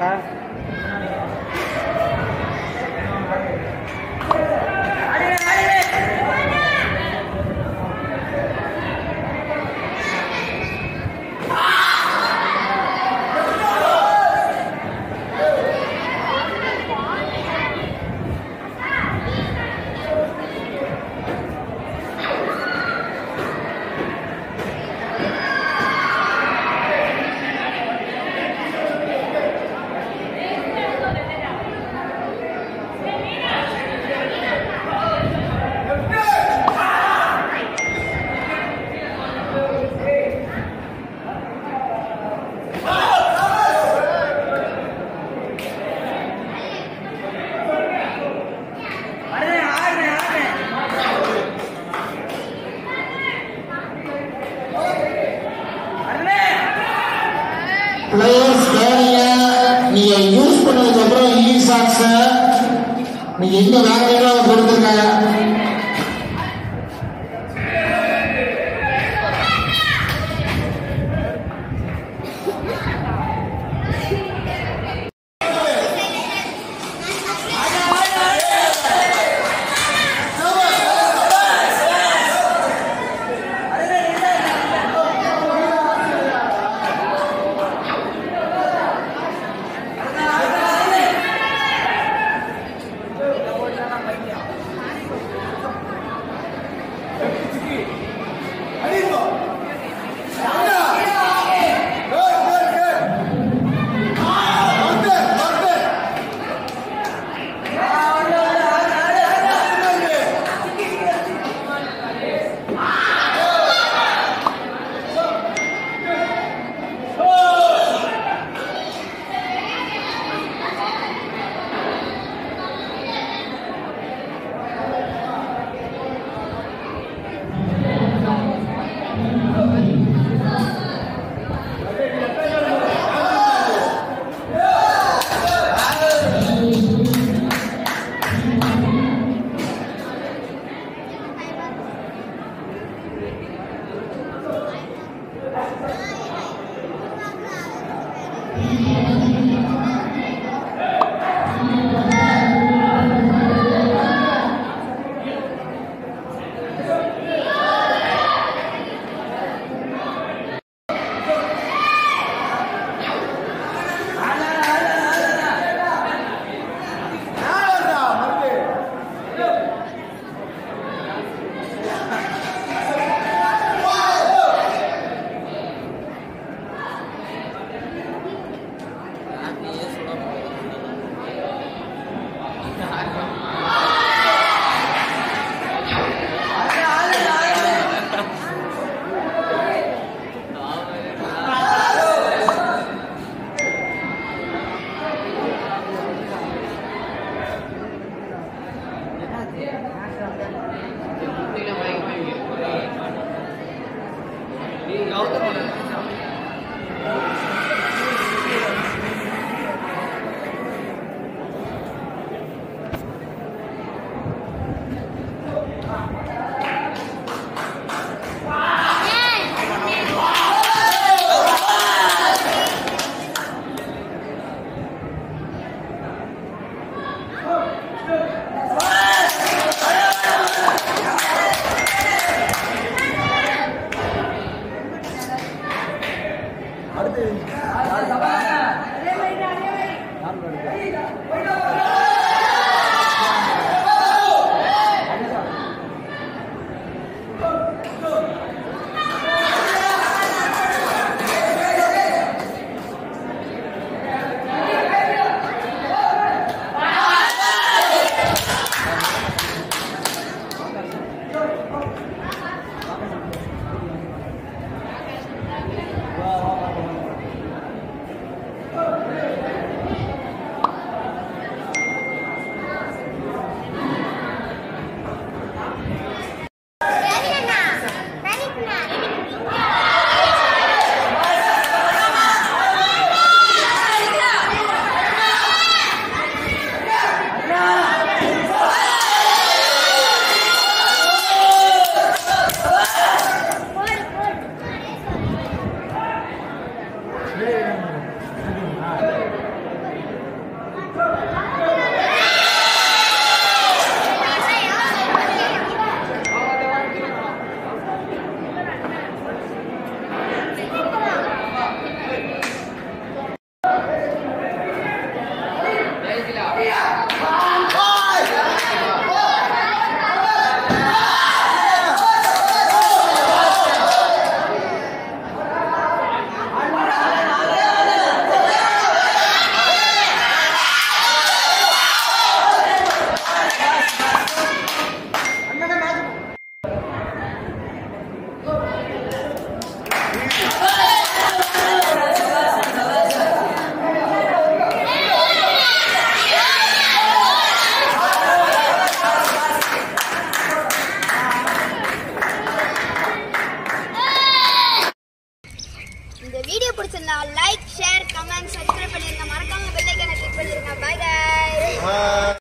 huh? Players வேலையை நீங்கள் use பண்ணதுக்கப்புறம் இ சாக்ஸை நீங்கள் எங்கே வேலையெல்லாம் கொடுத்துருக்காங்க.